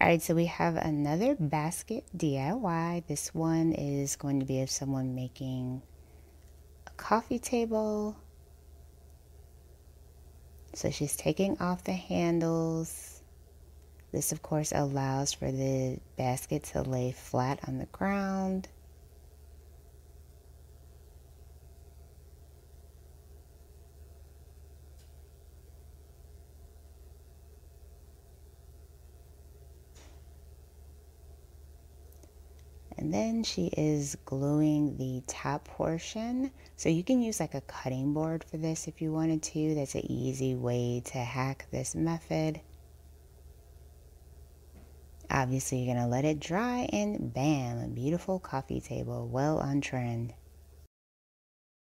All right, so we have another basket DIY. This one is going to be of someone making a coffee table. So she's taking off the handles. This, of course, allows for the basket to lay flat on the ground. And then she is gluing the top portion. So you can use like a cutting board for this if you wanted to. That's an easy way to hack this method. Obviously, you're going to let it dry and bam, a beautiful coffee table, well on trend.